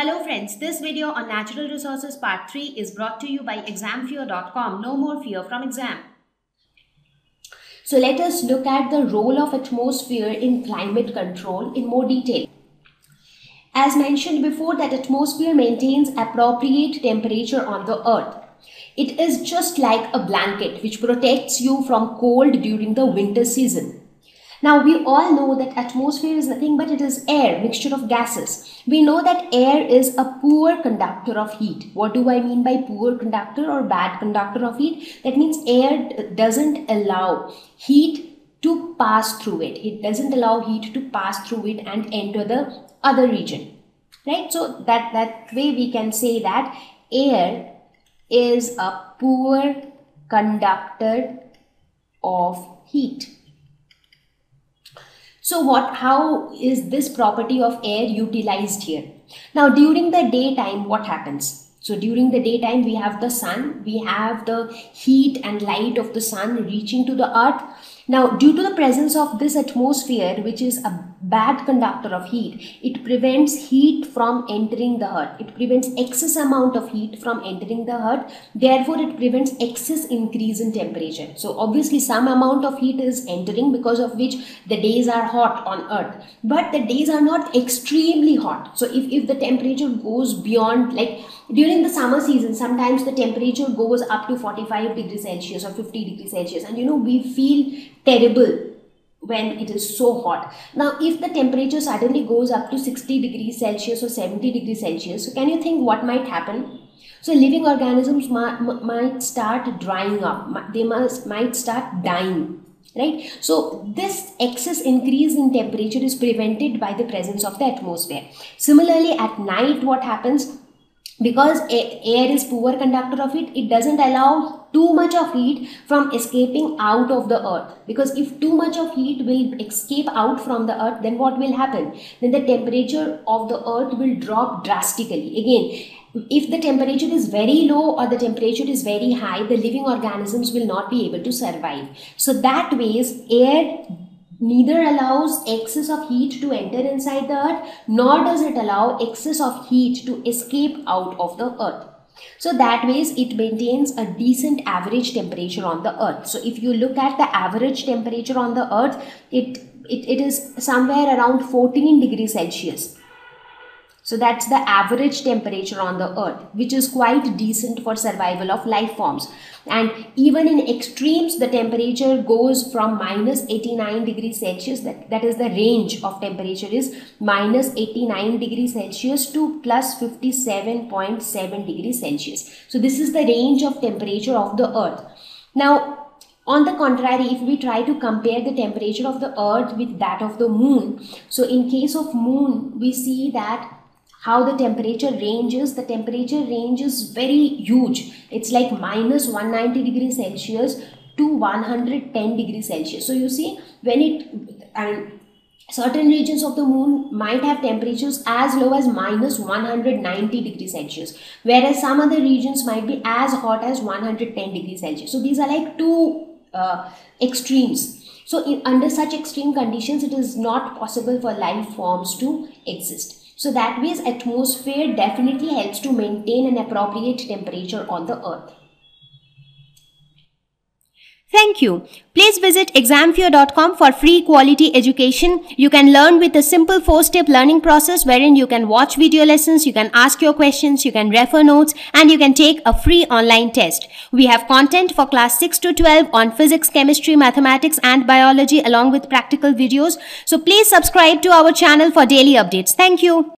Hello friends, this video on Natural Resources Part 3 is brought to you by examfear.com. No more fear from exam. So let us look at the role of atmosphere in climate control in more detail. As mentioned before that atmosphere maintains appropriate temperature on the earth. It is just like a blanket which protects you from cold during the winter season. Now we all know that atmosphere is nothing but it is air, mixture of gases. We know that air is a poor conductor of heat. What do I mean by poor conductor or bad conductor of heat? That means air doesn't allow heat to pass through it. It doesn't allow heat to pass through it and enter the other region. Right? So that, that way we can say that air is a poor conductor of heat. So what, how is this property of air utilized here? Now during the daytime, what happens? So during the daytime, we have the sun, we have the heat and light of the sun reaching to the earth. Now, due to the presence of this atmosphere, which is a bad conductor of heat, it prevents heat from entering the earth. It prevents excess amount of heat from entering the earth. Therefore, it prevents excess increase in temperature. So, obviously, some amount of heat is entering because of which the days are hot on earth. But the days are not extremely hot. So, if, if the temperature goes beyond like during the summer season sometimes the temperature goes up to 45 degrees celsius or 50 degrees celsius and you know we feel terrible when it is so hot. Now if the temperature suddenly goes up to 60 degrees celsius or 70 degrees celsius so can you think what might happen? So living organisms might, start drying up. They must might start dying right? So this excess increase in temperature is prevented by the presence of the atmosphere. Similarly at night what happens? Because air is poor conductor of it, it doesn't allow too much of heat from escaping out of the earth. Because if too much of heat will escape out from the earth then what will happen? Then the temperature of the earth will drop drastically. Again if the temperature is very low or the temperature is very high the living organisms will not be able to survive. So that ways air neither allows excess of heat to enter inside the earth nor does it allow excess of heat to escape out of the earth. So that ways it maintains a decent average temperature on the earth. So if you look at the average temperature on the earth, it, it, it is somewhere around 14 degrees Celsius. So that's the average temperature on the earth, which is quite decent for survival of life forms. And even in extremes, the temperature goes from minus 89 degrees Celsius, that, that is the range of temperature is minus 89 degrees Celsius to plus 57.7 degrees Celsius. So this is the range of temperature of the earth. Now, on the contrary, if we try to compare the temperature of the earth with that of the moon, so in case of moon, we see that how the temperature ranges. The temperature range is very huge. It's like minus 190 degrees celsius to 110 degrees celsius. So you see when it and certain regions of the moon might have temperatures as low as minus 190 degrees celsius whereas some other regions might be as hot as 110 degrees celsius. So these are like two uh, extremes. So in, under such extreme conditions it is not possible for life forms to exist so that means atmosphere definitely helps to maintain an appropriate temperature on the earth. Thank you. Please visit examfear.com for free quality education. You can learn with a simple four-step learning process wherein you can watch video lessons, you can ask your questions, you can refer notes, and you can take a free online test. We have content for class 6 to 12 on physics, chemistry, mathematics, and biology along with practical videos. So please subscribe to our channel for daily updates. Thank you.